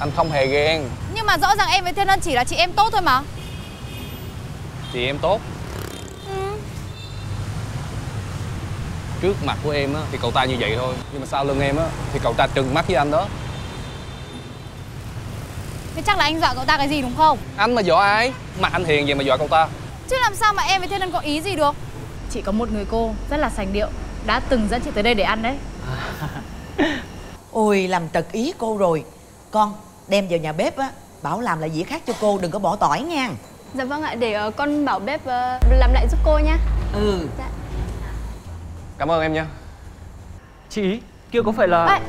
Anh không hề ghen. Nhưng mà rõ ràng em với Thiên Ân chỉ là chị em tốt thôi mà. Chị em tốt. Ừ. Trước mặt của em á thì cậu ta như vậy thôi. Nhưng mà sau lưng em á thì cậu ta trừng mắt với anh đó. Thế chắc là anh dọa cậu ta cái gì đúng không? Anh mà dọa ai? Mặt anh hiền gì mà dọa cậu ta. Chứ làm sao mà em với Thiên Ân có ý gì được? Chỉ có một người cô rất là sành điệu Đã từng dẫn chị tới đây để ăn đấy. Ôi làm trật ý cô rồi Con đem vào nhà bếp á Bảo làm lại dĩa khác cho cô đừng có bỏ tỏi nha. Dạ vâng ạ, để uh, con bảo bếp uh, làm lại giúp cô nha Ừ. Dạ. Cảm ơn em nha Chị, kia có phải là... à.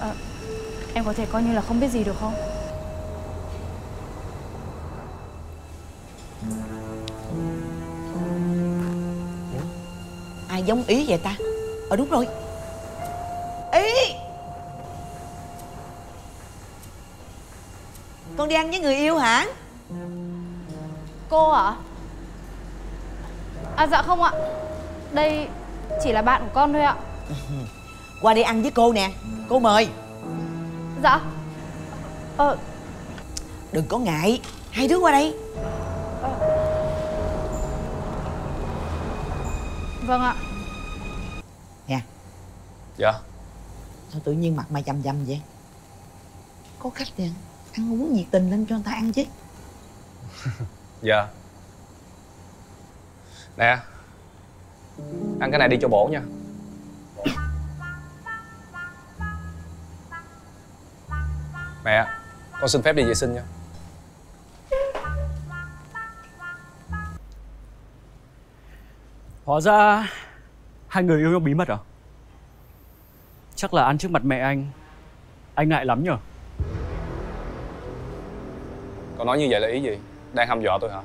à, Em có thể coi như là không biết gì được không? Ai giống ý vậy ta? Ờ đúng rồi Con đi ăn với người yêu hả? Cô ạ. À dạ không ạ. Đây chỉ là bạn của con thôi ạ. Qua đi ăn với cô nè. Cô mời. Dạ. Ờ. Đừng có ngại. Hai đứa qua đây. Vâng ạ. Nè. Dạ. Sao tự nhiên mặt mày chầm chầm vậy? Có khách nè Ăn uống nhiệt tình lên cho người ta ăn chứ Dạ Nè Ăn cái này đi cho bổ nha Mẹ Con xin phép đi vệ sinh nha Hóa ra hai người yêu nhau bí mật à? Chắc là ăn trước mặt mẹ anh Anh ngại lắm nhở? Con nói như vậy là ý gì? Đang hăm dọa tôi hả?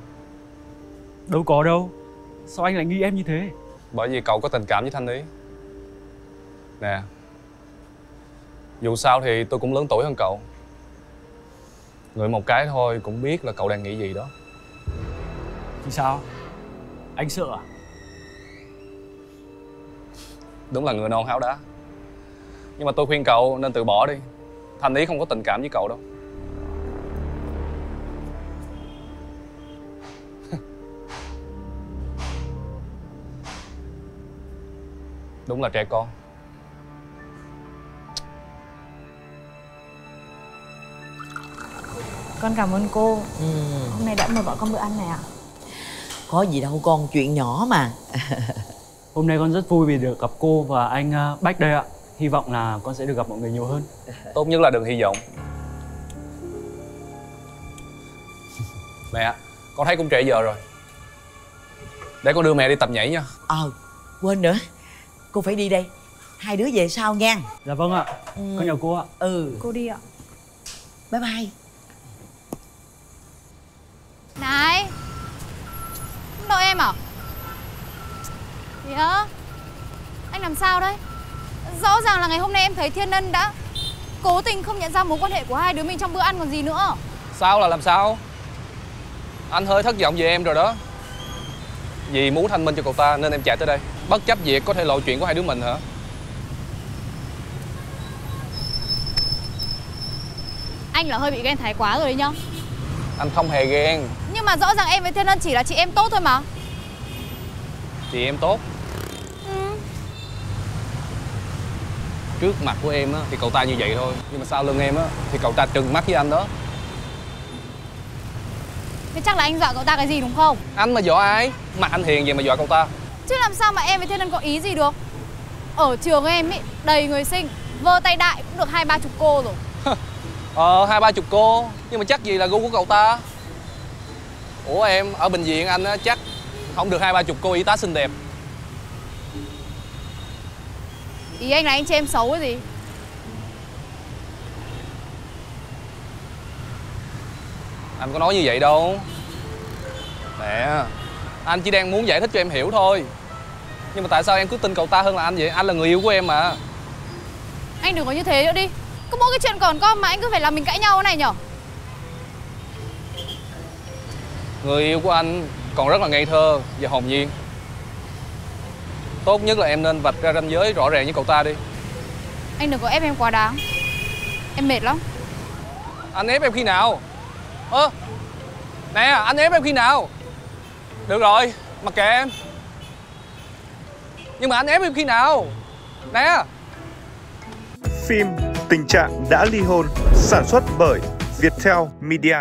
Đâu có đâu Sao anh lại nghĩ em như thế? Bởi vì cậu có tình cảm với Thanh Ý Nè Dù sao thì tôi cũng lớn tuổi hơn cậu Người một cái thôi cũng biết là cậu đang nghĩ gì đó Thì sao? Anh sợ à? Đúng là người non háo đá Nhưng mà tôi khuyên cậu nên từ bỏ đi Thanh Ý không có tình cảm với cậu đâu Đúng là trẻ con. Con cảm ơn cô. Ừ. Hôm nay đã mời bọn con bữa ăn này ạ. Có gì đâu con chuyện nhỏ mà. Hôm nay con rất vui vì được gặp cô và anh ờ, Bách đây ạ. Hy vọng là con sẽ được gặp mọi người nhiều hơn. Tốt nhất là đừng hy vọng. Mẹ Con thấy cũng trễ giờ rồi. Để con đưa mẹ đi tập nhảy nha. Ờ quên nữa Cô phải đi đây. Hai đứa về sau nha. Dạ vâng ạ. Ừ. Con chào cô ạ. Ừ. Cô đi ạ. Bye bye. Này. Đợi em à? Gì hả? Anh làm sao đấy? Rõ ràng là ngày hôm nay em thấy Thiên Ân đã Cố tình không nhận ra mối quan hệ của hai đứa mình trong bữa ăn còn gì nữa. Sao là làm sao? Anh hơi thất vọng về em rồi đó Vì muốn thanh minh cho cậu ta nên em chạy tới đây. Bất chấp việc có thể lộ chuyện của hai đứa mình hả? Anh là hơi bị ghen thái quá rồi đấy nhá. Anh không hề ghen. Nhưng mà rõ ràng em với Thiên Ân chỉ là chị em tốt thôi mà. Chị em tốt? Ừ. Trước mặt của em á thì cậu ta như vậy thôi. Nhưng mà sau lưng em á thì cậu ta trừng mắt với anh đó Thế chắc là anh dọa cậu ta cái gì đúng không? Anh mà dọa ai? Mặt anh hiền vậy mà dọa cậu ta? Chứ làm sao mà em với Thiên Ân có ý gì được? Ở trường em ý đầy người xinh Vơ tay đại cũng được hai ba chục cô rồi. Ờ hai ba chục cô Nhưng mà chắc gì là gu của cậu ta? Ủa em ở bệnh viện anh á chắc Không được hai ba chục cô y tá xinh đẹp. Ý anh là anh chê em xấu cái gì Anh có nói như vậy đâu. Nè Anh chỉ đang muốn giải thích cho em hiểu thôi. Nhưng mà tại sao em cứ tin cậu ta hơn là anh vậy? Anh là người yêu của em mà. Anh đừng có như thế nữa đi. Có mỗi cái chuyện còn con mà anh cứ phải làm mình cãi nhau thế này nhở? Người yêu của anh còn rất là ngây thơ và hồn nhiên. Tốt nhất là em nên vạch ra ranh giới rõ ràng với cậu ta đi. Anh đừng có ép em quá đáng. Em mệt lắm. Anh ép em khi nào Ơ, Nè, anh ép em khi nào? Được rồi, mặc kệ em. Nhưng mà anh ép em khi nào? Nè. Phim Tình trạng đã ly hôn sản xuất bởi Viettel Media.